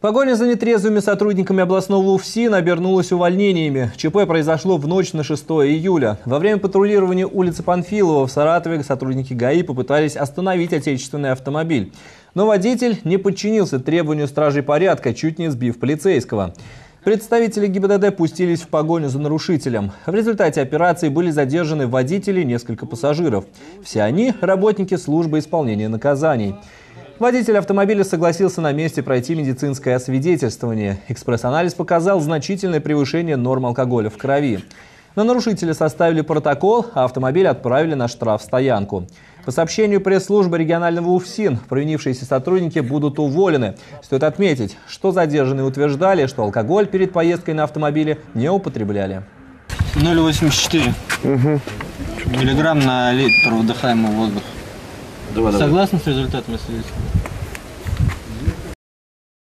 Погоня за нетрезвыми сотрудниками областного УФСИН обернулась увольнениями. ЧП произошло в ночь на 6 июля. Во время патрулирования улицы Панфилова в Саратове сотрудники ГАИ попытались остановить отечественный автомобиль. Но водитель не подчинился требованию стражей порядка, чуть не сбив полицейского. Представители ГИБДД пустились в погоню за нарушителем. В результате операции были задержаны водители и несколько пассажиров. Все они – работники службы исполнения наказаний. Водитель автомобиля согласился на месте пройти медицинское освидетельствование. Экспресс-анализ показал значительное превышение норм алкоголя в крови. На нарушителя составили протокол, а автомобиль отправили на штрафстоянку. По сообщению пресс-службы регионального УФСИН, провинившиеся сотрудники будут уволены. Стоит отметить, что задержанные утверждали, что алкоголь перед поездкой на автомобиле не употребляли. 0,84 Угу. миллиграмм на литр выдыхаемого воздуха. Давай, давай. Согласны с результатами следствия?